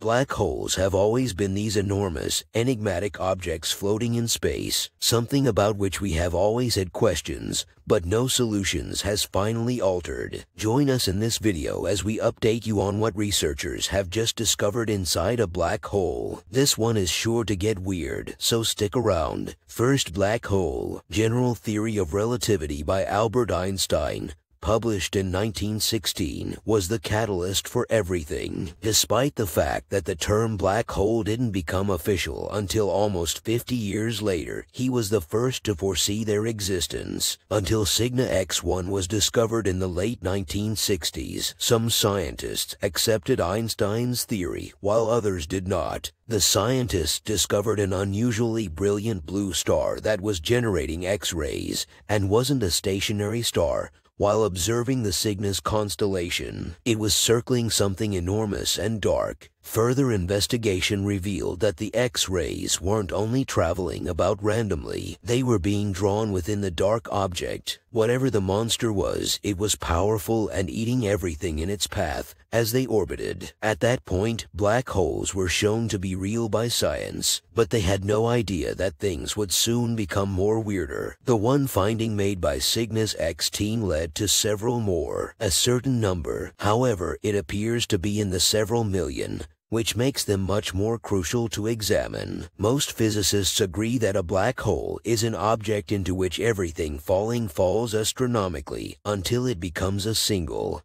Black holes have always been these enormous, enigmatic objects floating in space, something about which we have always had questions, but no solutions has finally altered. Join us in this video as we update you on what researchers have just discovered inside a black hole. This one is sure to get weird, so stick around. First black hole, General Theory of Relativity by Albert Einstein, published in 1916, was the catalyst for everything, despite the fact that the term black hole didn't become official until almost 50 years later. He was the first to foresee their existence. Until Cygni X1 was discovered in the late 1960s, some scientists accepted Einstein's theory while others did not. The scientists discovered an unusually brilliant blue star that was generating X-rays and wasn't a stationary star, while observing the Cygnus constellation. It was circling something enormous and dark. Further investigation revealed that the X-rays weren't only traveling about randomly, they were being drawn within the dark object. Whatever the monster was, it was powerful and eating everything in its path as they orbited. At that point, black holes were shown to be real by science, but they had no idea that things would soon become more weirder. The one finding made by Cygnus X team led to several more, a certain number. However, it appears to be in the several million, which makes them much more crucial to examine. Most physicists agree that a black hole is an object into which everything falling falls astronomically until it becomes a single,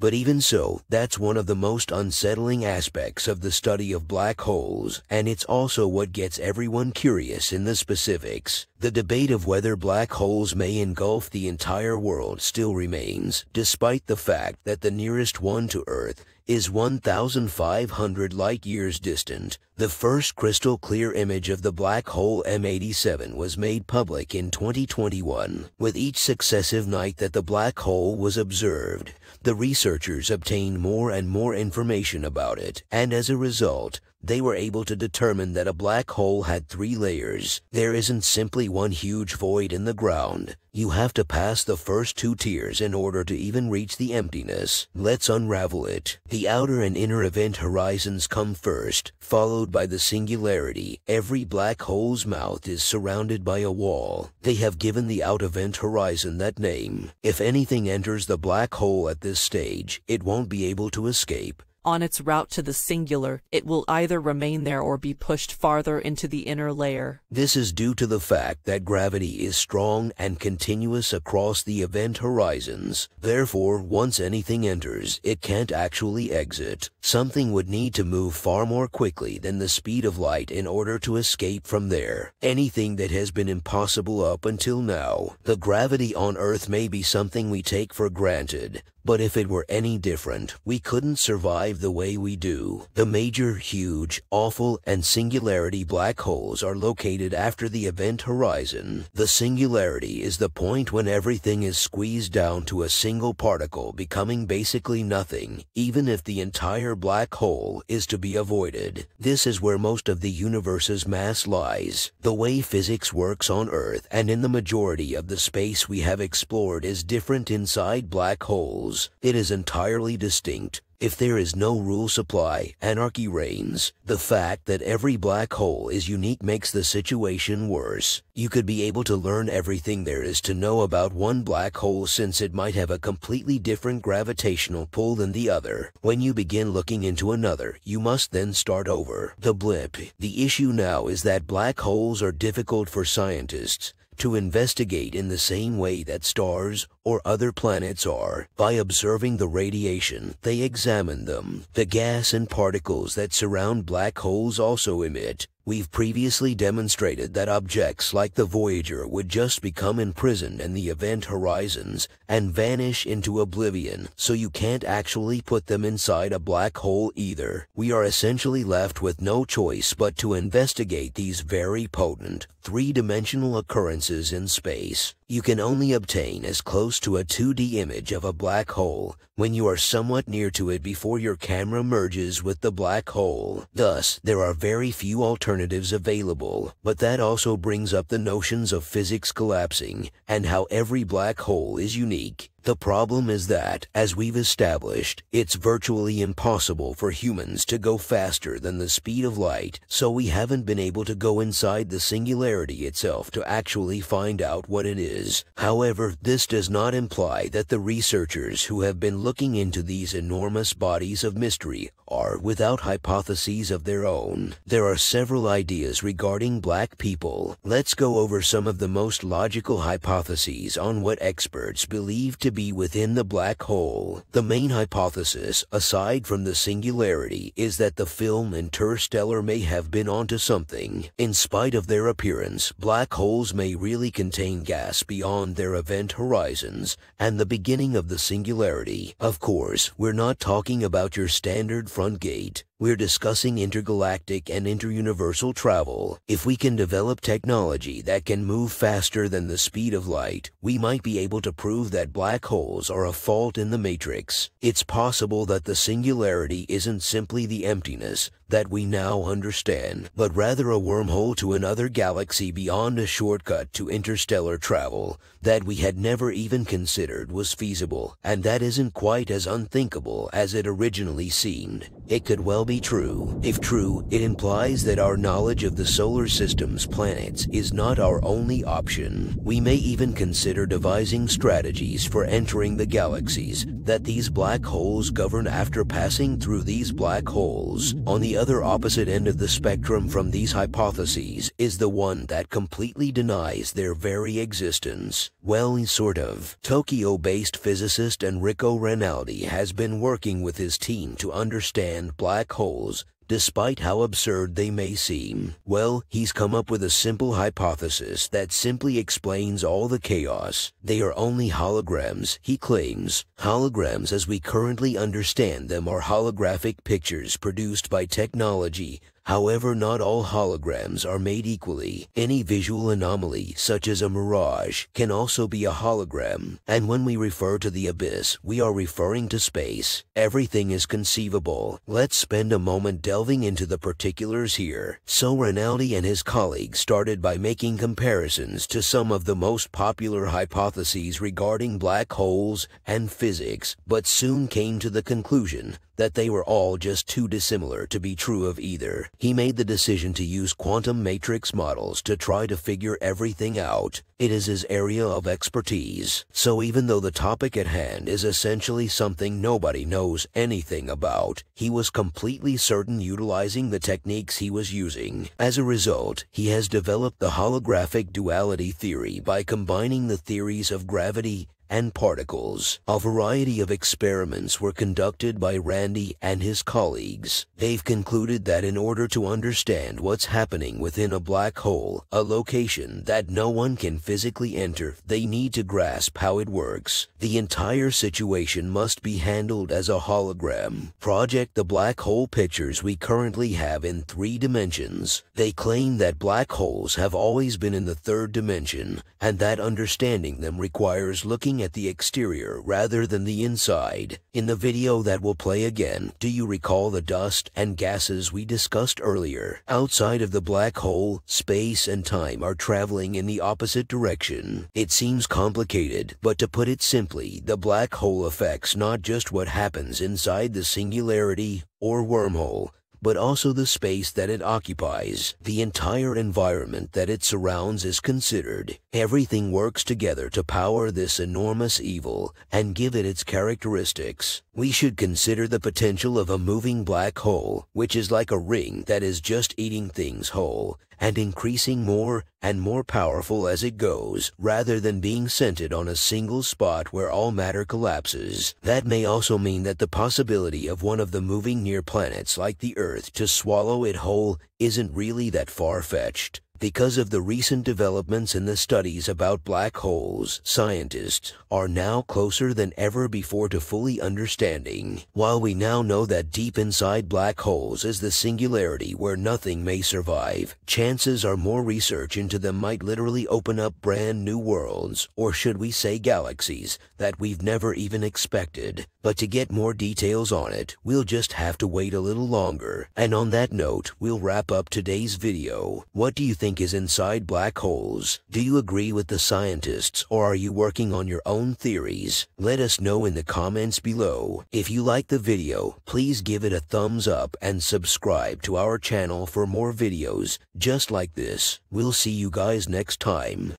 But even so, that's one of the most unsettling aspects of the study of black holes, and it's also what gets everyone curious in the specifics. The debate of whether black holes may engulf the entire world still remains, despite the fact that the nearest one to Earth is 1,500 light years distant. The first crystal clear image of the black hole M87 was made public in 2021. With each successive night that the black hole was observed, the researchers obtained more and more information about it, and as a result, they were able to determine that a black hole had three layers. There isn't simply one huge void in the ground. You have to pass the first two tiers in order to even reach the emptiness. Let's unravel it. The outer and inner event horizons come first, followed by the singularity. Every black hole's mouth is surrounded by a wall. They have given the out event horizon that name. If anything enters the black hole at this stage, it won't be able to escape on its route to the singular, it will either remain there or be pushed farther into the inner layer. This is due to the fact that gravity is strong and continuous across the event horizons. Therefore, once anything enters, it can't actually exit. Something would need to move far more quickly than the speed of light in order to escape from there. Anything that has been impossible up until now. The gravity on Earth may be something we take for granted, but if it were any different, we couldn't survive the way we do. The major, huge, awful, and singularity black holes are located after the event horizon. The singularity is the point when everything is squeezed down to a single particle becoming basically nothing, even if the entire black hole is to be avoided. This is where most of the universe's mass lies. The way physics works on Earth and in the majority of the space we have explored is different inside black holes rules. It is entirely distinct. If there is no rule supply, anarchy reigns. The fact that every black hole is unique makes the situation worse. You could be able to learn everything there is to know about one black hole since it might have a completely different gravitational pull than the other. When you begin looking into another, you must then start over. The blip. The issue now is that black holes are difficult for scientists to investigate in the same way that stars or other planets are. By observing the radiation, they examine them. The gas and particles that surround black holes also emit. We've previously demonstrated that objects like the Voyager would just become imprisoned in the event horizons and vanish into oblivion, so you can't actually put them inside a black hole either. We are essentially left with no choice but to investigate these very potent, three-dimensional occurrences in space. You can only obtain as close to a 2D image of a black hole when you are somewhat near to it before your camera merges with the black hole. Thus, there are very few alternatives available, but that also brings up the notions of physics collapsing and how every black hole is unique. The problem is that, as we've established, it's virtually impossible for humans to go faster than the speed of light, so we haven't been able to go inside the singularity itself to actually find out what it is. However, this does not imply that the researchers who have been looking into these enormous bodies of mystery are without hypotheses of their own. There are several ideas regarding black people. Let's go over some of the most logical hypotheses on what experts believe to be within the black hole. The main hypothesis, aside from the singularity, is that the film Interstellar may have been onto something. In spite of their appearance, black holes may really contain gas beyond their event horizons and the beginning of the singularity. Of course, we're not talking about your standard front gate. We're discussing intergalactic and interuniversal travel. If we can develop technology that can move faster than the speed of light, we might be able to prove that black holes are a fault in the matrix. It's possible that the singularity isn't simply the emptiness that we now understand, but rather a wormhole to another galaxy beyond a shortcut to interstellar travel that we had never even considered was feasible, and that isn't quite as unthinkable as it originally seemed. It could well be true. If true, it implies that our knowledge of the solar system's planets is not our only option. We may even consider devising strategies for entering the galaxies that these black holes govern after passing through these black holes. On the other opposite end of the spectrum from these hypotheses is the one that completely denies their very existence. Well, sort of. Tokyo-based physicist Enrico Rinaldi has been working with his team to understand black holes despite how absurd they may seem. Well, he's come up with a simple hypothesis that simply explains all the chaos. They are only holograms, he claims. Holograms as we currently understand them are holographic pictures produced by technology However, not all holograms are made equally. Any visual anomaly, such as a mirage, can also be a hologram. And when we refer to the abyss, we are referring to space. Everything is conceivable. Let's spend a moment delving into the particulars here. So Rinaldi and his colleagues started by making comparisons to some of the most popular hypotheses regarding black holes and physics, but soon came to the conclusion that they were all just too dissimilar to be true of either. He made the decision to use quantum matrix models to try to figure everything out. It is his area of expertise. So even though the topic at hand is essentially something nobody knows anything about, he was completely certain utilizing the techniques he was using. As a result, he has developed the holographic duality theory by combining the theories of gravity and particles. A variety of experiments were conducted by Rinaldi and his colleagues. They've concluded that in order to understand what's happening within a black hole, a location that no one can physically enter, they need to grasp how it works. The entire situation must be handled as a hologram. Project the black hole pictures we currently have in three dimensions. They claim that black holes have always been in the third dimension, and that understanding them requires looking looking at the exterior rather than the inside. In the video that will play again, do you recall the dust and gases we discussed earlier? Outside of the black hole, space and time are traveling in the opposite direction. It seems complicated, but to put it simply, the black hole affects not just what happens inside the singularity or wormhole, but also the space that it occupies. The entire environment that it surrounds is considered. Everything works together to power this enormous evil and give it its characteristics. We should consider the potential of a moving black hole, which is like a ring that is just eating things whole and increasing more and more powerful as it goes, rather than being centered on a single spot where all matter collapses. That may also mean that the possibility of one of the moving near planets like the Earth to swallow it whole isn't really that far-fetched. Because of the recent developments in the studies about black holes, scientists are now closer than ever before to fully understanding. While we now know that deep inside black holes is the singularity where nothing may survive, chances are more research into them might literally open up brand new worlds, or should we say galaxies, that we've never even expected. But to get more details on it, we'll just have to wait a little longer. And on that note, we'll wrap up today's video. What do you think is inside black holes? Do you agree with the scientists or are you working on your own theories? Let us know in the comments below. If you like the video, please give it a thumbs up and subscribe to our channel for more videos just like this. We'll see you guys next time.